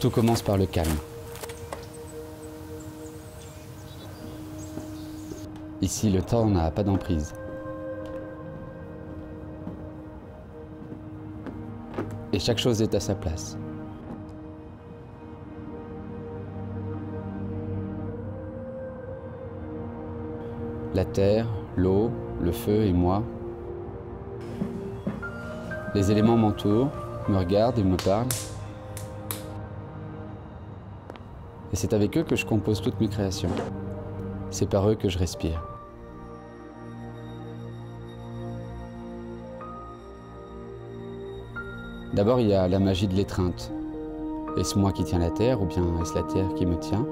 Tout commence par le calme. Ici, le temps n'a pas d'emprise. Et chaque chose est à sa place. La terre, l'eau, le feu et moi. Les éléments m'entourent, me regardent et me parlent. Et c'est avec eux que je compose toutes mes créations. C'est par eux que je respire. D'abord, il y a la magie de l'étreinte. Est-ce moi qui tiens la terre ou bien est-ce la terre qui me tient?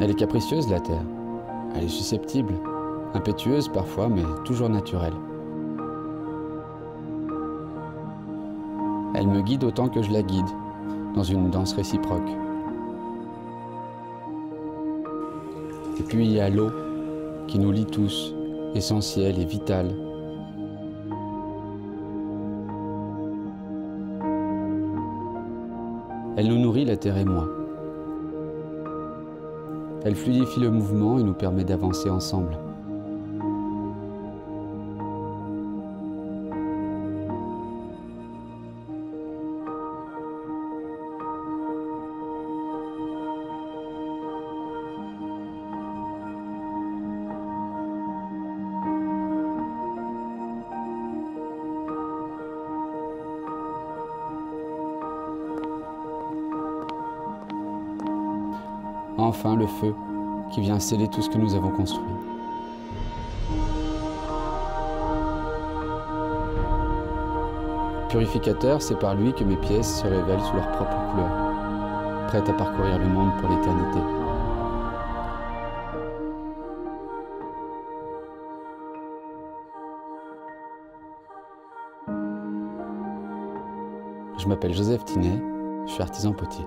Elle est capricieuse, la terre. Elle est susceptible, impétueuse parfois, mais toujours naturelle. Elle me guide autant que je la guide, dans une danse réciproque. Et puis il y a l'eau, qui nous lie tous, essentielle et vitale. Elle nous nourrit, la terre et moi. Elle fluidifie le mouvement et nous permet d'avancer ensemble. Enfin, le feu, qui vient sceller tout ce que nous avons construit. Purificateur, c'est par lui que mes pièces se révèlent sous leur propre couleur, prêtes à parcourir le monde pour l'éternité. Je m'appelle Joseph Tinet, je suis artisan potier.